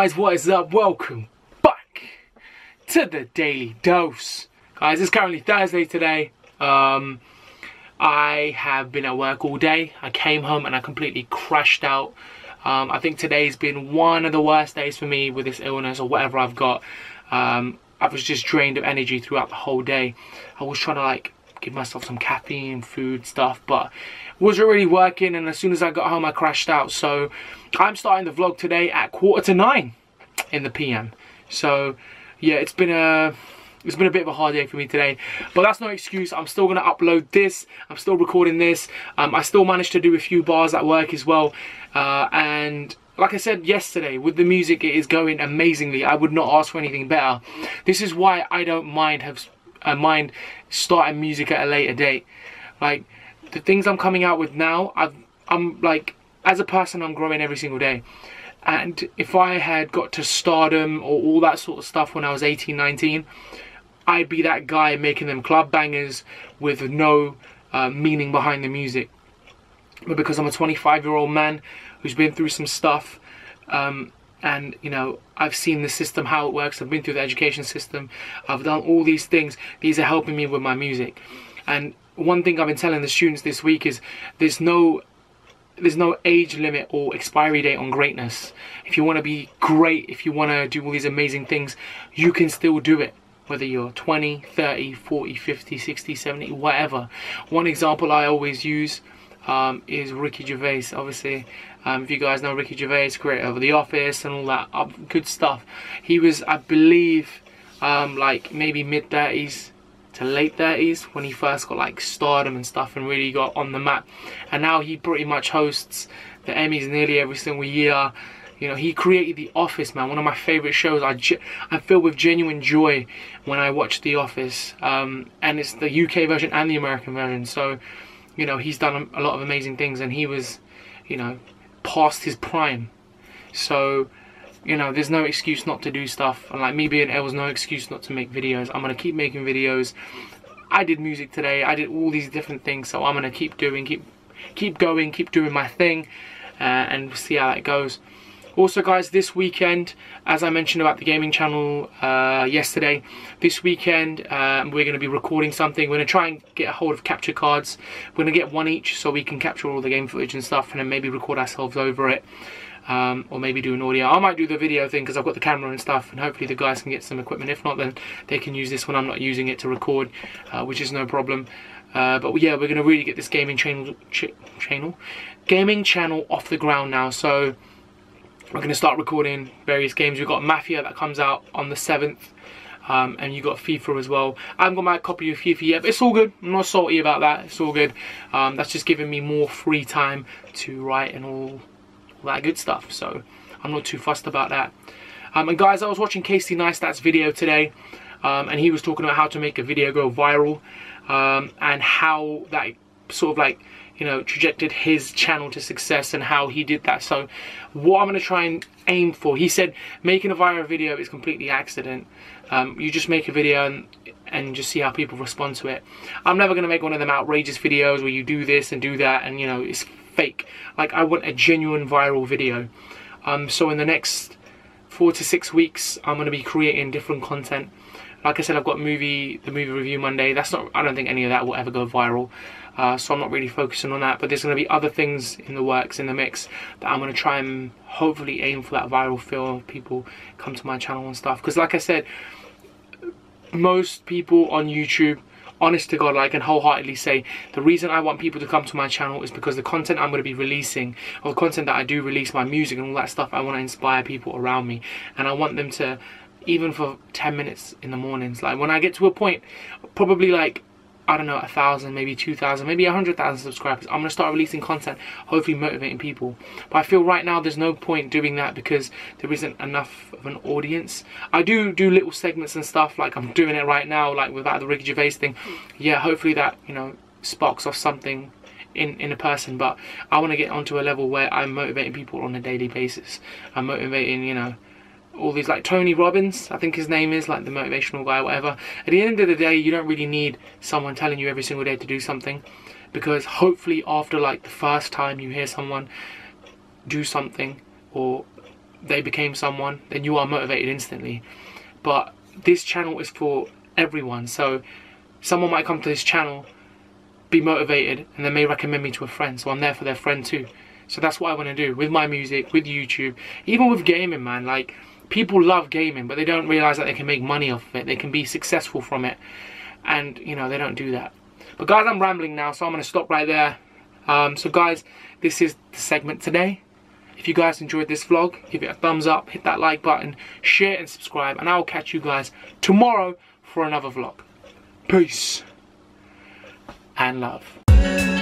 guys, what is up? Welcome back to the Daily Dose. Guys, it's currently Thursday today. Um, I have been at work all day. I came home and I completely crashed out. Um, I think today's been one of the worst days for me with this illness or whatever I've got. Um, I was just drained of energy throughout the whole day. I was trying to like give myself some caffeine, food, stuff, but wasn't really working. And as soon as I got home, I crashed out. So I'm starting the vlog today at quarter to nine in the PM. So yeah, it's been a it's been a bit of a hard day for me today but that's no excuse i'm still going to upload this i'm still recording this um, i still managed to do a few bars at work as well uh, and like I said yesterday, with the music, it is going amazingly. I would not ask for anything better. This is why I don't mind have uh, mind starting music at a later date. Like the things I'm coming out with now, I've, I'm like as a person, I'm growing every single day. And if I had got to stardom or all that sort of stuff when I was 18, 19, I'd be that guy making them club bangers with no uh, meaning behind the music. But because I'm a 25 year old man who's been through some stuff, um, and you know I've seen the system how it works. I've been through the education system. I've done all these things. These are helping me with my music. And one thing I've been telling the students this week is there's no there's no age limit or expiry date on greatness. If you want to be great if you want to do all these amazing things you can still do it. Whether you're 20 30 40 50 60 70 whatever. One example I always use um, is Ricky Gervais obviously um, if you guys know Ricky Gervais, creator of The Office and all that good stuff. He was, I believe, um, like maybe mid 30s to late 30s when he first got like stardom and stuff and really got on the map. And now he pretty much hosts the Emmys nearly every single year. You know, he created The Office, man. One of my favorite shows. I, I feel with genuine joy when I watch The Office. Um, and it's the UK version and the American version. So, you know, he's done a lot of amazing things. And he was, you know, past his prime. So, you know, there's no excuse not to do stuff. And like me being ill was no excuse not to make videos. I'm gonna keep making videos. I did music today. I did all these different things. So I'm gonna keep doing, keep, keep going, keep doing my thing, uh, and see how that goes. Also guys, this weekend, as I mentioned about the gaming channel uh, yesterday, this weekend um, we're going to be recording something. We're going to try and get a hold of capture cards. We're going to get one each so we can capture all the game footage and stuff and then maybe record ourselves over it. Um, or maybe do an audio. I might do the video thing because I've got the camera and stuff and hopefully the guys can get some equipment. If not, then they can use this when I'm not using it to record, uh, which is no problem. Uh, but yeah, we're going to really get this gaming channel, ch channel, gaming channel off the ground now. So we're going to start recording various games. We've got Mafia that comes out on the 7th. Um, and you got FIFA as well. I haven't got my copy of FIFA yet, but it's all good. I'm not salty about that. It's all good. Um, that's just giving me more free time to write and all, all that good stuff. So I'm not too fussed about that. Um, and guys, I was watching Casey Neistat's video today, um, and he was talking about how to make a video go viral um, and how that sort of like you know, trajected his channel to success and how he did that. So what I'm going to try and aim for, he said making a viral video is completely accident. Um, you just make a video and, and just see how people respond to it. I'm never going to make one of them outrageous videos where you do this and do that and, you know, it's fake. Like, I want a genuine viral video. Um, so in the next four to six weeks, I'm going to be creating different content. Like I said, I've got movie, the movie review Monday. That's not, I don't think any of that will ever go viral. Uh, so I'm not really focusing on that. But there's going to be other things in the works, in the mix, that I'm going to try and hopefully aim for that viral feel. People come to my channel and stuff. Because like I said, most people on YouTube honest to God, I can wholeheartedly say the reason I want people to come to my channel is because the content I'm going to be releasing, or the content that I do release, my music and all that stuff, I want to inspire people around me. And I want them to, even for 10 minutes in the mornings, like when I get to a point, probably like I don't know, a thousand, maybe two thousand, maybe a hundred thousand subscribers, I'm gonna start releasing content, hopefully motivating people. But I feel right now there's no point doing that because there isn't enough of an audience. I do do little segments and stuff, like I'm doing it right now, like without the Ricky Gervais thing. Yeah, hopefully that you know sparks off something in in a person. But I want to get onto a level where I'm motivating people on a daily basis. I'm motivating, you know all these like Tony Robbins, I think his name is, like the motivational guy, whatever. At the end of the day, you don't really need someone telling you every single day to do something because hopefully after like the first time you hear someone do something or they became someone, then you are motivated instantly. But this channel is for everyone. So someone might come to this channel, be motivated, and they may recommend me to a friend. So I'm there for their friend too. So that's what I want to do with my music, with YouTube, even with gaming, man. Like people love gaming, but they don't realize that they can make money off of it. They can be successful from it, and you know they don't do that. But guys, I'm rambling now, so I'm gonna stop right there. Um, so guys, this is the segment today. If you guys enjoyed this vlog, give it a thumbs up, hit that like button, share and subscribe, and I'll catch you guys tomorrow for another vlog. Peace and love.